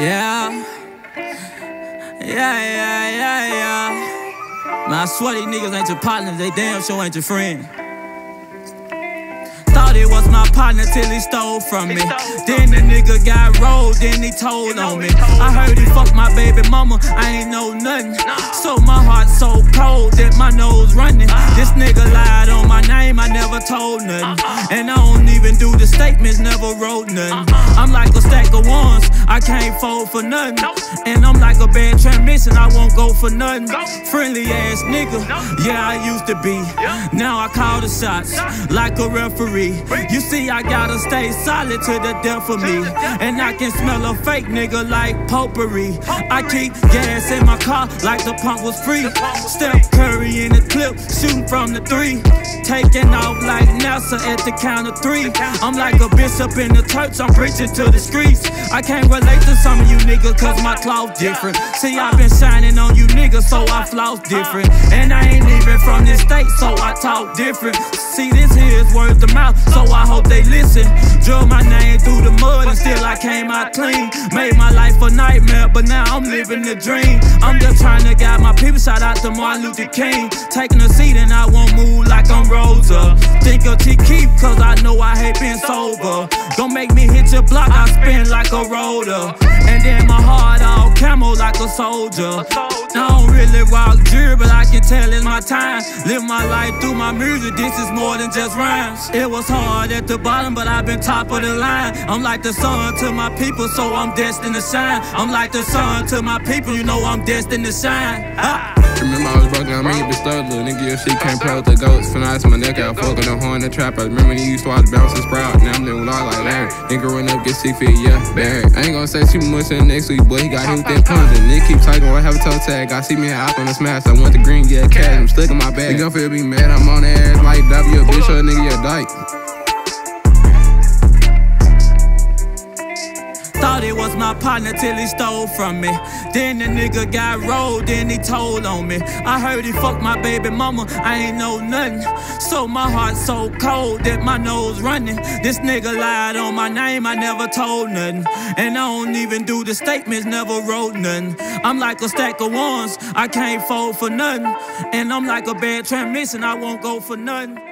Yeah. Yeah, yeah, yeah, yeah. Man, I swear these niggas ain't your partners, they damn sure ain't your friend. Thought it was my partner till he stole from me. Then the nigga got rolled, then he told on me. I heard he fucked my baby mama, I ain't know nothing. So my heart so cold that my nose running. This nigga lied on I never told nothing. And I don't even do the statements, never wrote nothing. I'm like a stack of ones, I can't fold for nothing. And I'm like a bad transmission, I won't go for nothing. Friendly ass nigga, yeah, I used to be. Now I call the shots like a referee. You see, I gotta stay solid to the death of me. And I can smell a fake nigga like potpourri. I keep gas in my car like the pump was free. Steph Curry in the clip, shooting from the three. Taking off like NASA at the count of three. I'm like a bishop in the church, I'm preaching to the streets. I can't relate to some of you niggas cause my cloth different. See, I've been shining on you niggas, so I floss different. And I ain't even from this state, so I talk different. See, this here is word of mouth, so I hope they listen. Drug my name through the mud and still I came out clean. Made my life a nightmare, but now I'm living the dream. I'm just trying to guide my people, shout out to Martin Luther King. Taking a seat and I won't know I hate being sober. Don't make me hit your block, I spin like a roller. And then my heart all camo like a soldier. I don't really rock jewelry, but I can tell it's my time. Live my life through my music, this is more than just rhymes. It was hard at the bottom, but I've been top of the line. I'm like the sun to my people, so I'm destined to shine. I'm like the sun to my people, you know I'm destined to shine. Ah. Remember I was broken, I mean, but stuck, little nigga, your shit can't play with the goats. Finesse my neck out, fucking the horn, the trap. I remember you used to watch bounce and sprout. Now I'm living all like Larry. Nigga growing up, get six feet, yeah, Barry. I ain't gonna say too much in the next week, but he got with that punch. And nigga keep talking, I have a toe tag. I see me hop on the smash, I want the green, yeah, cash. I'm stuck in my bag. Gon' feel be mad, I'm on the ass like W, a bitch or a nigga, yeah, dyke. Thought it was my partner till he stole from me. Then the nigga got rolled, then he told on me. I heard he fucked my baby mama, I ain't know nothing. So my heart so cold that my nose running. This nigga lied on my name, I never told nothing. And I don't even do the statements, never wrote nothing. I'm like a stack of ones, I can't fold for nothing. And I'm like a bad transmission, I won't go for nothing.